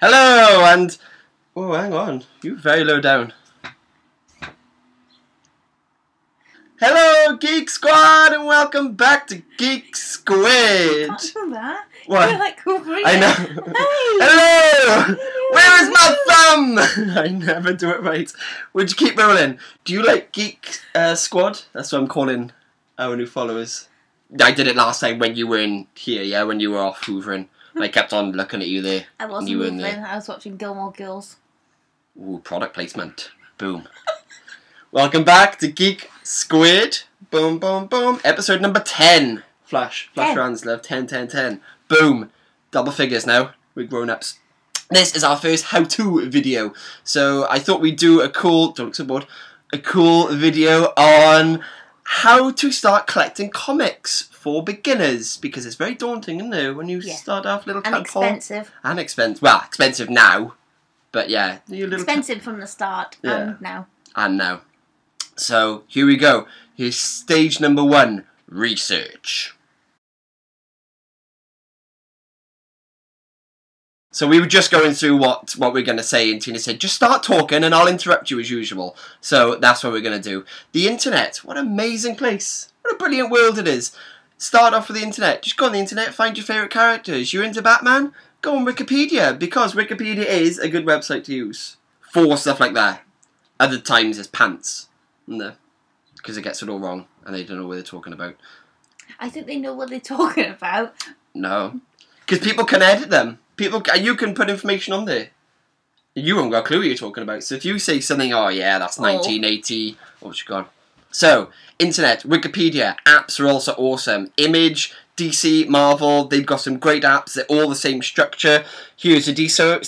Hello, and oh, hang on, you very low down. Hello, Geek Squad, and welcome back to Geek Squared. Can't do that. What? You're like over I know. Hey. Hello! Where is my thumb? I never do it right. Would you keep rolling? Do you like Geek uh, Squad? That's what I'm calling our new followers. I did it last time when you were in here, yeah, when you were off hoovering. I kept on looking at you there. I wasn't You moving. there. I was watching Gilmore Girls. Ooh, product placement. Boom. Welcome back to Geek Squared. Boom, boom, boom. Episode number 10. Flash. Flash 10. rounds, love. 10, 10, 10. Boom. Double figures now. We're grown ups. This is our first how to video. So I thought we'd do a cool, don't look so bored, a cool video on how to start collecting comics for beginners because it's very daunting, isn't it, when you Yeah. start off little And tadpole. expensive. And expensive. Well, expensive now. But yeah, you little Expensive from the start Yeah. and now. and now. So here we go. Here's stage number one research. So we were just going through what, what we're going to say, and Tina said, just start talking and I'll interrupt you as usual. So that's what we're going to do. The internet, what an amazing place. What a brilliant world it is. Start off with the internet. Just go on the internet, find your favourite characters. You're into Batman? Go on Wikipedia, because Wikipedia is a good website to use for stuff like that. Other times it's pants. No. Because it gets it all wrong and they don't know what they're talking about. I think they know what they're talking about. No. Because people can edit them. People, you can put information on there. You haven't got a clue what you're talking about. So if you say something, oh yeah, that's Oh. 1980. Oh, she gone. So, internet, Wikipedia, apps are also awesome. Image, DC, Marvel, they've got some great apps. They're all the same structure. Here's a DC,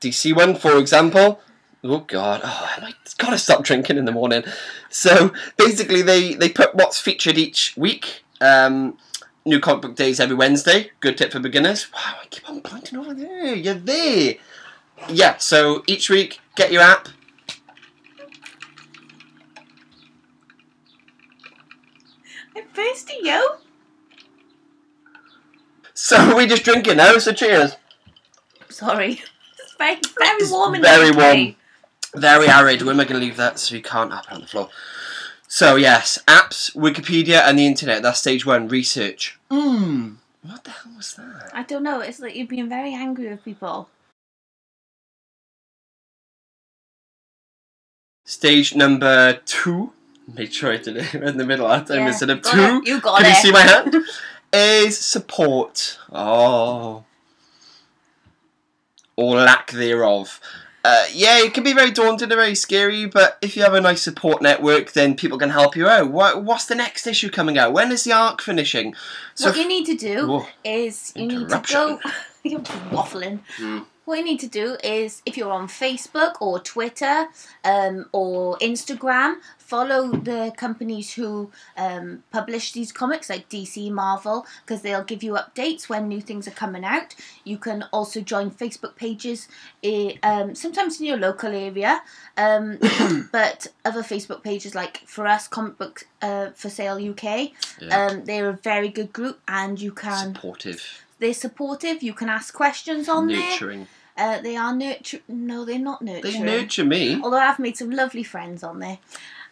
DC one, for example. Oh God! Oh, I might gotta stop drinking in the morning. So basically, they they put what's featured each week. Um, new comic book days every Wednesday. Good tip for beginners. Wow, I keep on pointing over there. You're there. Yeah. So each week, get your app. I'm thirsty, yo. So we just drinking now. So cheers. Sorry. It's very, very It's warm in very warm. Very arid. Where am I going to leave that so you can't it on the floor? So yes, apps, Wikipedia, and the internet. That's stage one. Research. Mmm. What the hell was that? I don't know. It's like you're being very angry with people. Stage number two. Make sure I did it in the middle that time Yeah, instead of got two. it. You got Can it. you see my hand? Is support. Oh. Or lack thereof. Uh, yeah, it can be very daunting and very scary, but if you have a nice support network, then people can help you out. What, what's the next issue coming out? When is the arc finishing? So what you need to do Whoa. is you need to go. you're waffling. Mm. What you need to do is, if you're on Facebook or Twitter um, or Instagram, follow the companies who um, publish these comics, like DC, Marvel, because they'll give you updates when new things are coming out. You can also join Facebook pages, um, sometimes in your local area, um, but other Facebook pages like for us, Comic Books uh, for Sale UK, Yeah. um, they're a very good group, and you can. supportive, They're supportive. You can ask questions on there. nurturing. Uh, they are nurture. No, they're not nurturing. They nurture me. Although I've made some lovely friends on there.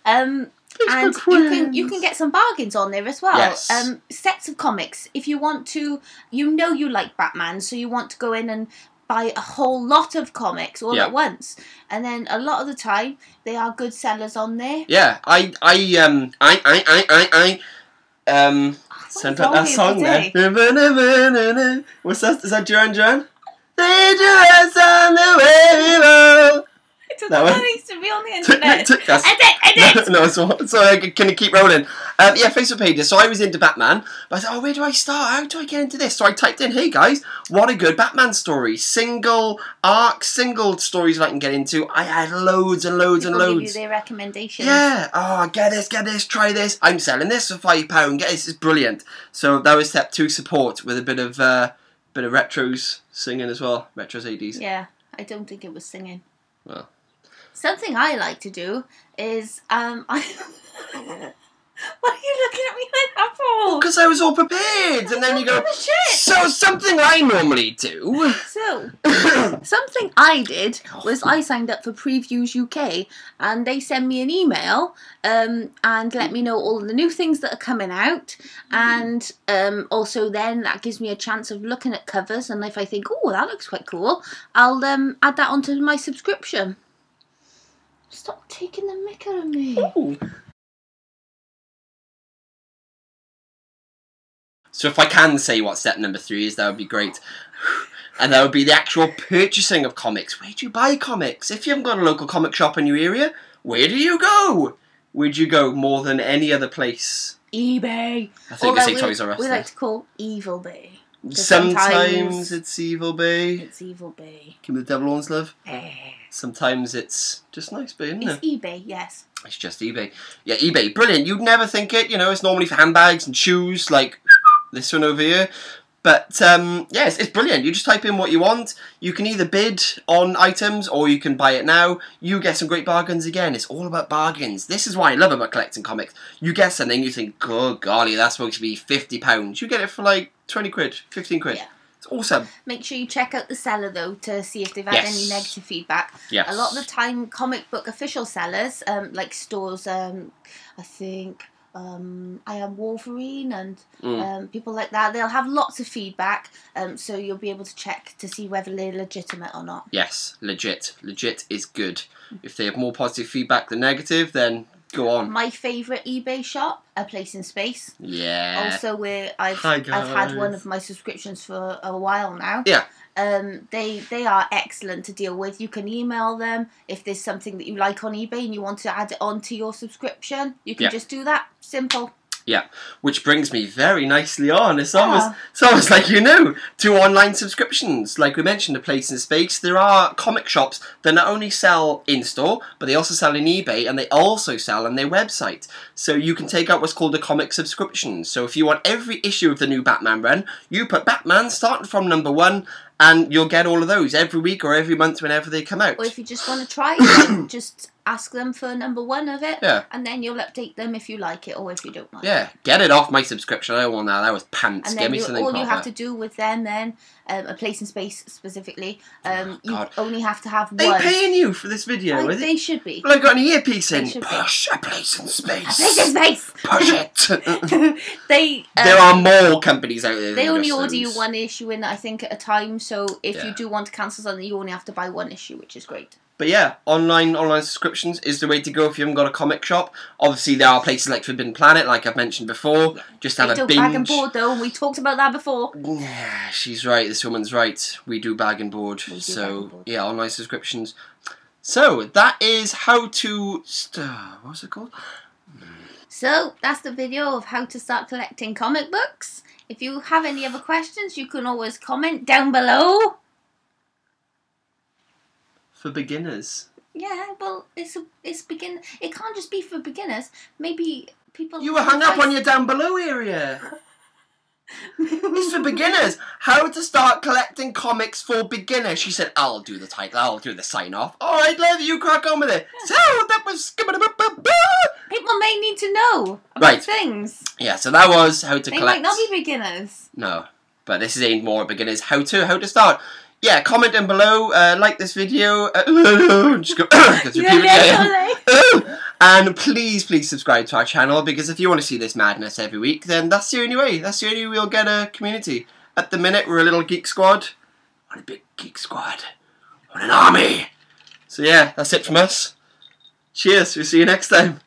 Um, and you can you can get some bargains on there as well. Yes. Um, sets of comics. If you want to, you know you like Batman, so you want to go in and buy a whole lot of comics all Yeah. at once. And then a lot of the time, they are good sellers on there. Yeah, I, I, um, I, I, I, I, I, um, What sent is out that song today? there. What's that? Is that Duran Duran? Lead your hands on the wave. That one? needs to be on the internet. that's- Edit, edit. no, so, so can you keep rolling. Um, yeah, Facebook pages. So I was into Batman, but I thought, oh, where do I start? How do I get into this? So I typed in, hey guys, what a good Batman story. Single arc, single stories that I can get into. I had loads and loads and People give you their recommendations. Yeah. Oh, get this, get this, try this. I'm selling this for five pound. Get this, it's brilliant. So that was step two, support with a bit of uh, bit of retros singing as well. Retros eighties. Yeah, I don't think it was singing. Well. Something I like to do is um, I What are you looking at me like that for? Because I was all prepared, and then you go. Shit. So something I normally do. So, something I did was I signed up for Previews UK and they send me an email um, and let me know all the new things that are coming out. And um, also, then that gives me a chance of looking at covers. And if I think, oh, that looks quite cool, I'll um, add that onto my subscription. Stop taking the mick out of me. Ooh. So if I can say what step number three is, that would be great. And that would be the actual purchasing of comics. Where do you buy comics? If you haven't got a local comic shop in your area, where do you go? Where'd you go more than any other place? eBay. I think Although say we, Toys R Us. we like to call Evil Bay. sometimes, sometimes- it's Evil Bay. It's Evil Bay. Can the devil owns love. Eh. Sometimes it's just nice, but isn't It's it? eBay, yes. It's just eBay. Yeah, eBay, brilliant. You'd never think it. You know, it's normally for handbags and shoes, like this one over here. But um, yes, it's brilliant. You just type in what you want. You can either bid on items or you can buy it now. You get some great bargains again. It's all about bargains. This is why I love about collecting comics. You get something, you think, good golly, that's supposed to be fifty pounds. You get it for like twenty quid, fifteen quid. Yeah. Awesome. Make sure you check out the seller though to see if they've had Yes. any negative feedback. Yes. A lot of the time, comic book official sellers, um, like stores, um, I think um, I am Wolverine and Mm. um, people like that, they'll have lots of feedback, um, so you'll be able to check to see whether they're legitimate or not. Yes, legit. Legit is good. If they have more positive feedback than negative, then go on. My favourite eBay shop, A Place in Space. Yeah. Also, where I've Hi, I've had one of my subscriptions for a while now. Yeah. Um, they they are excellent to deal with. You can email them if there's something that you like on eBay and you want to add it onto your subscription. You can Yeah. just do that. Simple. Yeah, which brings me very nicely on. It's almost, Ah. it's almost like you know, to online subscriptions. Like we mentioned, a place in space. There are comic shops that not only sell in store, but they also sell in eBay, and they also sell on their website. So you can take out what's called a comic subscription. So if you want every issue of the new Batman run, you put Batman starting from number one, and you'll get all of those every week or every month whenever they come out. Or if you just want to try it, just ask them for number one of it. Yeah. And then you'll update them if you like it or if you don't like it. Yeah, get it off my subscription. I don't want that. That was pants. And Get then me you, something all you proper. have to do with them then, um, a place in space specifically, um, you Oh, God. only have to have They one. paying you for this video? Like, is it? they should be. Well, I've got an earpiece in. They should be. Push a place in space. Place in space. Push it. they um, there are more companies out there. They than only just order you those. one issue in, I think, at a time. So if Yeah. you do want to cancel something, you only have to buy one issue, which is great. But yeah, online online subscriptions is the way to go if you haven't got a comic shop. Obviously, there are places like Forbidden Planet, like I've mentioned before. Just have They a don't binge. bag and board though, we talked about that before. Yeah, she's right. This woman's right. We do bag and board. Do so and board. yeah, online subscriptions. So that is how to. St- what's it called? So that's the video of how to start collecting comic books. If you have any other questions, you can always comment down below. For beginners. Yeah, well, it's a, it's begin. It can't just be for beginners. Maybe people. You were hung up on your down below area. It's for beginners. How to start collecting comics for beginners. She said, I'll do the title, I'll do the sign off. Oh, Alright, love you, crack on with it. So, that was. People may need to know about Right. things. Yeah, so that was how to They collect. might not be beginners. No, but this is aimed more at beginners. How to, how to start. Yeah, comment down below, uh, like this video, uh, just go, go through puberty, yeah, yeah. and please, please subscribe to our channel because if you want to see this madness every week, then that's the only way. That's the only way we'll get a community. At the minute, we're a little geek squad. What a big geek squad. What an army. So yeah, that's it from us. Cheers. We'll see you next time.